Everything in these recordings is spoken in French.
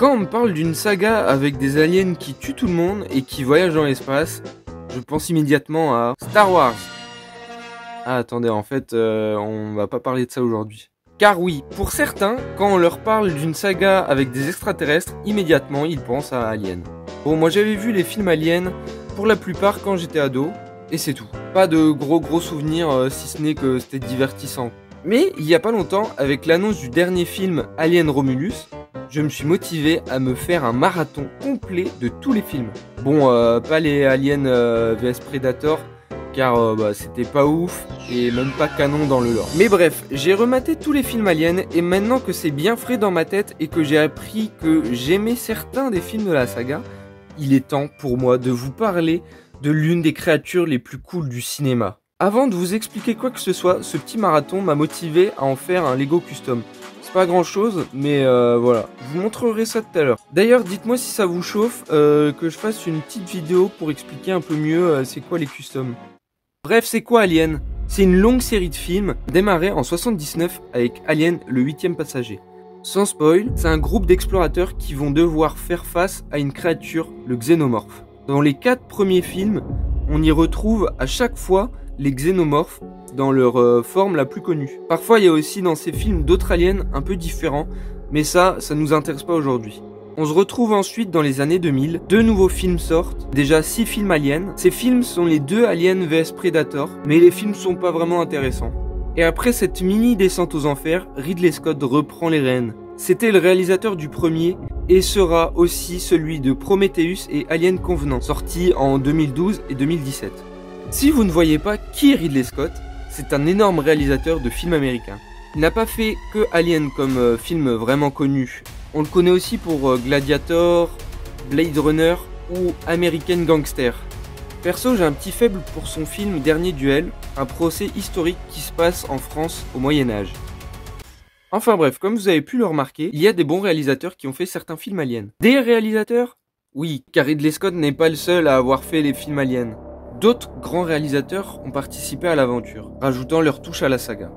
Quand on me parle d'une saga avec des aliens qui tuent tout le monde et qui voyagent dans l'espace, je pense immédiatement à Star Wars. Ah attendez, en fait, euh, on va pas parler de ça aujourd'hui. Car oui, pour certains, quand on leur parle d'une saga avec des extraterrestres, immédiatement ils pensent à Alien. Bon, moi j'avais vu les films Alien pour la plupart quand j'étais ado, et c'est tout. Pas de gros gros souvenirs euh, si ce n'est que c'était divertissant. Mais il y a pas longtemps, avec l'annonce du dernier film Alien Romulus, je me suis motivé à me faire un marathon complet de tous les films. Bon, euh, pas les Alien euh, vs Predator, car euh, bah, c'était pas ouf et même pas canon dans le lore. Mais bref, j'ai rematé tous les films Alien et maintenant que c'est bien frais dans ma tête et que j'ai appris que j'aimais certains des films de la saga, il est temps pour moi de vous parler de l'une des créatures les plus cool du cinéma. Avant de vous expliquer quoi que ce soit, ce petit marathon m'a motivé à en faire un Lego custom. Pas grand chose, mais euh, voilà. Je vous montrerai ça tout à l'heure. D'ailleurs, dites-moi si ça vous chauffe euh, que je fasse une petite vidéo pour expliquer un peu mieux euh, c'est quoi les customs. Bref, c'est quoi Alien? C'est une longue série de films démarrée en 79 avec Alien le huitième passager. Sans spoil, c'est un groupe d'explorateurs qui vont devoir faire face à une créature, le xénomorphe. Dans les quatre premiers films, on y retrouve à chaque fois les xénomorphes dans leur euh, forme la plus connue. Parfois, il y a aussi dans ces films d'autres aliens un peu différents, mais ça, ça nous intéresse pas aujourd'hui. On se retrouve ensuite dans les années 2000, deux nouveaux films sortent, déjà six films aliens. Ces films sont les deux Aliens vs Predator, mais les films sont pas vraiment intéressants. Et après cette mini descente aux enfers, Ridley Scott reprend les rênes. C'était le réalisateur du premier et sera aussi celui de Prometheus et Alien Convenant, sortis en 2012 et 2017. Si vous ne voyez pas qui est Ridley Scott, c'est un énorme réalisateur de films américains. Il n'a pas fait que Alien comme euh, film vraiment connu. On le connaît aussi pour euh, Gladiator, Blade Runner ou American Gangster. Perso, j'ai un petit faible pour son film Dernier Duel, un procès historique qui se passe en France au Moyen Âge. Enfin bref, comme vous avez pu le remarquer, il y a des bons réalisateurs qui ont fait certains films aliens. Des réalisateurs? Oui, car Ridley Scott n'est pas le seul à avoir fait les films aliens. D'autres grands réalisateurs ont participé à l'aventure, rajoutant leur touche à la saga.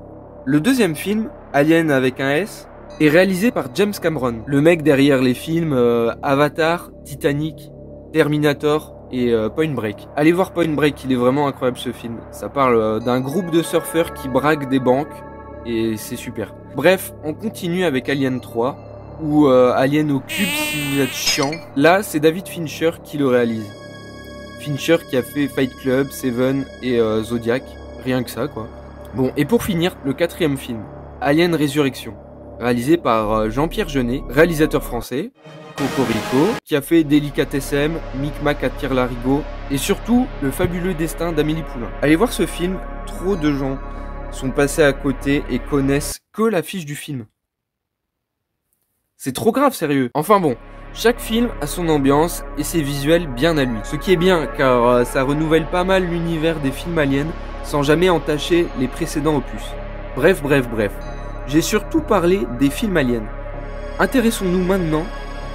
Le deuxième film, Alien avec un S, est réalisé par James Cameron, le mec derrière les films euh, Avatar, Titanic, Terminator et euh, Point Break. Allez voir Point Break, il est vraiment incroyable ce film. Ça parle euh, d'un groupe de surfeurs qui braquent des banques et c'est super. Bref, on continue avec Alien 3 ou Alien au cube si vous êtes chiant. Là, c'est David Fincher qui le réalise. Fincher qui a fait Fight Club, Seven et Zodiac, rien que ça quoi. Bon, et pour finir, le quatrième film, Alien Résurrection, réalisé par Jean-Pierre Jeunet, réalisateur français, Cocorico, qui a fait Délicatessem, Micmac attire l'arigot, et surtout Le fabuleux destin d'Amélie Poulain. Allez voir ce film, trop de gens sont passés à côté et connaissent que l'affiche du film. C'est trop grave, sérieux. Enfin bon, chaque film a son ambiance et ses visuels bien à lui. Ce qui est bien, car euh, ça renouvelle pas mal l'univers des films aliens sans jamais entacher les précédents opus. Bref, bref, bref. J'ai surtout parlé des films aliens. Intéressons-nous maintenant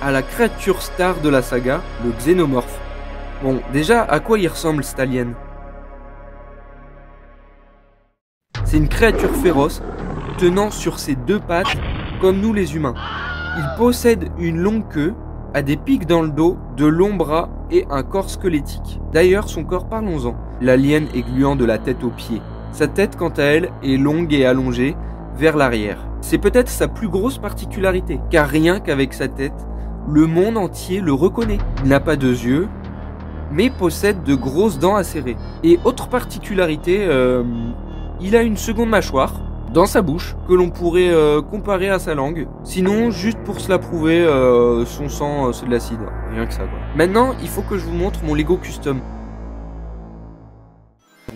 à la créature star de la saga, le xénomorphe. Bon, déjà, à quoi il ressemble cet alien? C'est une créature féroce, tenant sur ses deux pattes, comme nous les humains. Il possède une longue queue, a des pics dans le dos, de longs bras et un corps squelettique. D'ailleurs, son corps, parlons-en. L'alien est gluant de la tête aux pieds. Sa tête, quant à elle, est longue et allongée vers l'arrière. C'est peut-être sa plus grosse particularité, car rien qu'avec sa tête, le monde entier le reconnaît. Il n'a pas deux yeux, mais possède de grosses dents acérées. Et autre particularité, euh, il a une seconde mâchoire dans sa bouche que l'on pourrait euh, comparer à sa langue. Sinon, juste pour se la prouver, euh, son sang euh, c'est de l'acide. Rien que ça quoi. Maintenant, il faut que je vous montre mon Lego custom.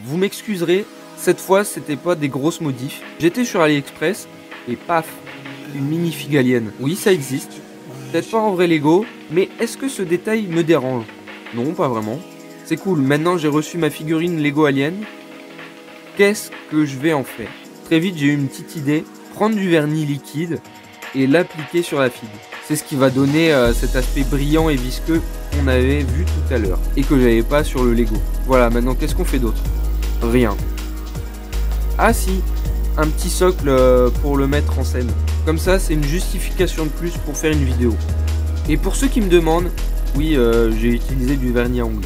Vous m'excuserez, cette fois c'était pas des grosses modifs. J'étais sur AliExpress et paf, une mini figue alien. Oui, ça existe. Peut-être pas en vrai Lego, mais est-ce que ce détail me dérange? Non, pas vraiment. C'est cool, maintenant j'ai reçu ma figurine Lego Alien. Qu'est-ce que je vais en faire? Très vite, j'ai eu une petite idée, prendre du vernis liquide et l'appliquer sur la figue. C'est ce qui va donner euh, cet aspect brillant et visqueux qu'on avait vu tout à l'heure et que j'avais pas sur le Lego. Voilà, maintenant qu'est-ce qu'on fait d'autre? Rien. Ah si, un petit socle euh, pour le mettre en scène. Comme ça, c'est une justification de plus pour faire une vidéo. Et pour ceux qui me demandent, oui, euh, j'ai utilisé du vernis à ongles.